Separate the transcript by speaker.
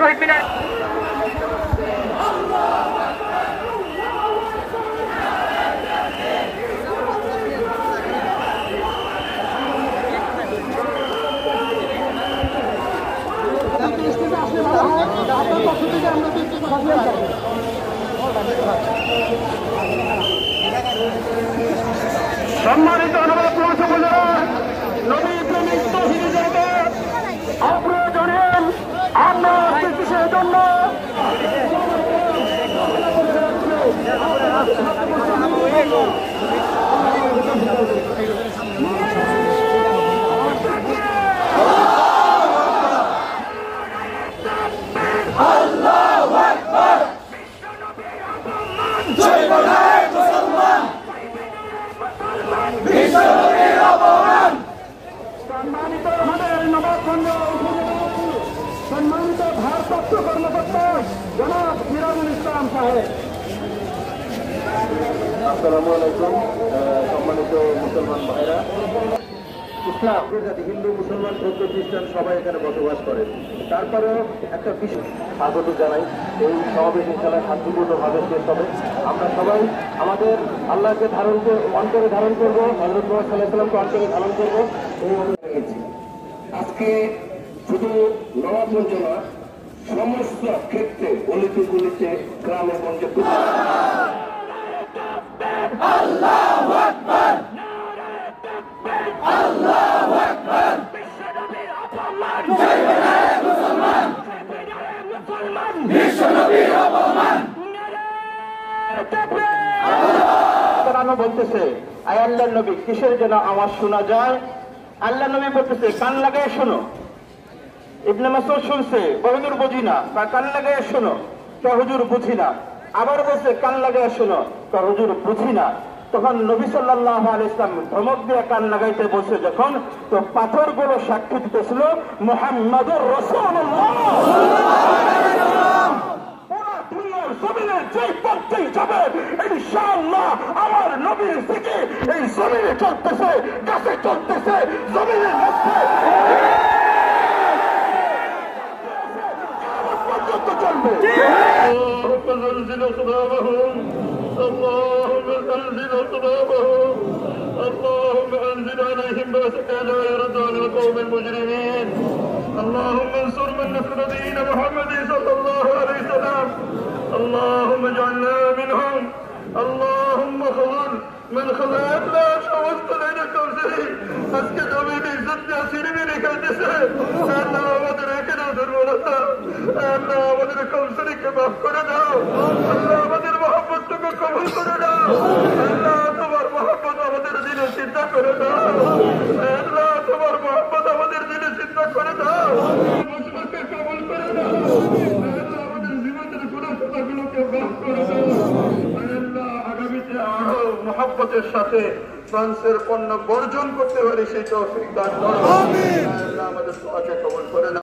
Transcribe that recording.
Speaker 1: শহীদ মিনার
Speaker 2: সম্মানিত অনুবাদ মহাসভা নবী প্রেমিক তহিদ জগৎ অপ্রয়োজনে আমরা কিসের জন্য সম্মানিত আমাদের নবাবগঞ্জ উপজেলাবাসী, সম্মানিত ভারপ্রাপ্ত কর্মকর্তা জনাব মিরাজুল ইসলাম সাহেব আসসালামু আলাইকুম মুসলমান ভাইরা। হিন্দু, মুসলমান, বৌদ্ধ, খ্রিস্টান, সবাই এখানে বসবাস করে। তারপরেও একটা বিশেষ জানাই। এই সমাবেশ ইনশাল্লাহ শান্তিপূর্ণভাবে শেষ হবে। আমরা সবাই আমাদের আল্লাহকে ধারণ অন্তরে ধারণ করব হজরত মোহাম্মদ অন্তরে ধারণ করব। এই
Speaker 3: আজকে শুধু নবাবগঞ্জ না, সমস্ত ক্ষেত্রে গলিতে গলিতে গ্রামে গঞ্জে
Speaker 2: কোরআনও বলতেছে, আয় আল্লাহ নবী, কিসের যেন আওয়াজ শোনা যায়? আল্লাহ নবী বলতেছে, কান লাগায় শোনো। ইবনে মাসুদ শুনছে বহুদূর বুঝি না। কান লাগায় শোনো। হুজুর বুঝি না। আবার বলছে, কান লাগায় শোনো। হুজুর বুঝি না। তখন নবী সাল্লাহ আল ইসলাম ধমক দিয়ে কান লাগাইতে বসে যখন, তো পাথরগুলো সাক্ষী দিতেছিল, মোহাম্মদুর রসুল আমার চলতেছে চলতেছে
Speaker 3: اللهم أنزل اقدامهم اللهم أنزل عليهم بأسك لا يرد عن القوم المجرمين. اللهم انصر من نصر دين محمد صلى الله عليه وسلم. اللهم اجعلنا منهم. اللهم خذل. من خذل لا شوست لنا كوزري اسكت امي زد ياسين من كدسه أنا ودرك نظر ولسا أنا ودرك كوزري كما اذكر করে দাও আল্লাহ তোমার মোহাম্মদ আমাদের চিন্তা করে দাও সাথে পণ্য বর্জন করতে পারি সেই তো আমাদের দোয়াকে কবল করে